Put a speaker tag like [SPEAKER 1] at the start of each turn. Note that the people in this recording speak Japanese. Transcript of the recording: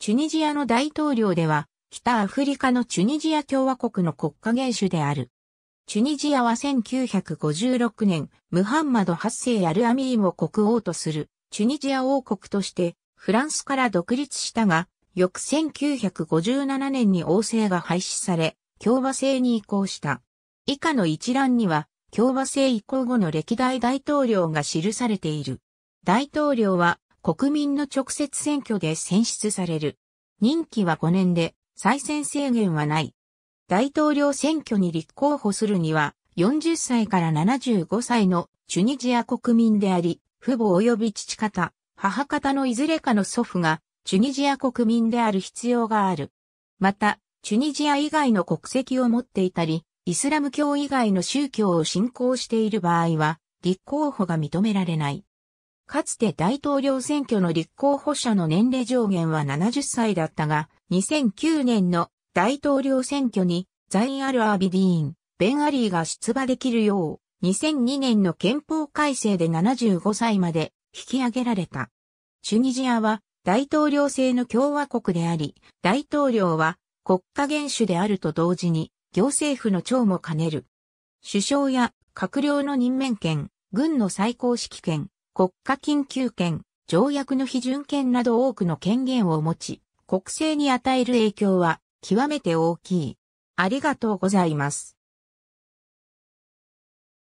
[SPEAKER 1] チュニジアの大統領では、北アフリカのチュニジア共和国の国家元首である。チュニジアは1956年、ムハンマド8世アルアミームを国王とする、チュニジア王国として、フランスから独立したが、翌1957年に王政が廃止され、共和制に移行した。以下の一覧には、共和制移行後の歴代大統領が記されている。大統領は国民の直接選挙で選出される。任期は5年で再選制限はない。大統領選挙に立候補するには、40歳から75歳のチュニジア国民であり、父母及び父方、母方のいずれかの祖父がチュニジア国民である必要がある。また、チュニジア以外の国籍を持っていたり、イスラム教以外の宗教を信仰している場合は、立候補が認められない。かつて大統領選挙の立候補者の年齢上限は70歳だったが、2009年の大統領選挙にザイン・アル・アービディーン、ベン・アリーが出馬できるよう、2002年の憲法改正で75歳まで引き上げられた。チュニジアは大統領制の共和国であり、大統領は国家元首であると同時に行政府の長も兼ねる。首相や閣僚の任命権、軍の最高指揮権、国家緊急権、条約の批准権など多くの権限を持ち、国政に与える影響は極めて大きい。ありがとうございます。